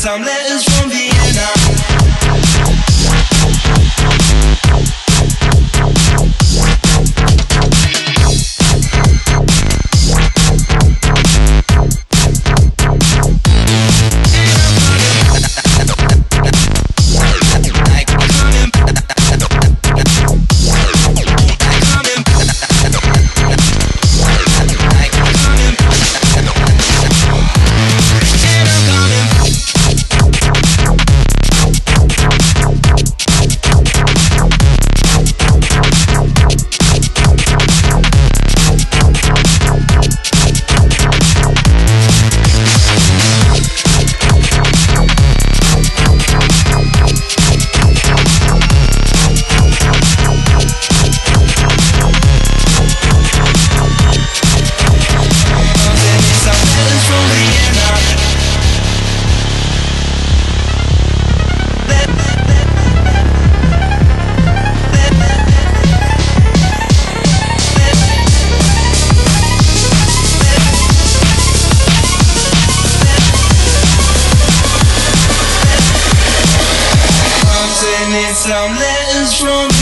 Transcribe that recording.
Some letters from Vienna. some letters from